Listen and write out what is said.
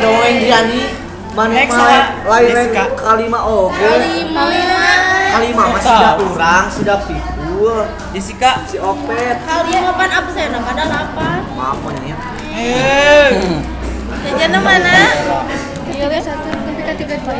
dong Diani mana Next, lain kalima oke. Kalima. kalima masih tahu. sudah kurang sudah pikul. Jessica. Si opet. Kalima pan nama ada apa? maaf ya. Eh. Jajan mana? Iya, satu, ketika tiga ya.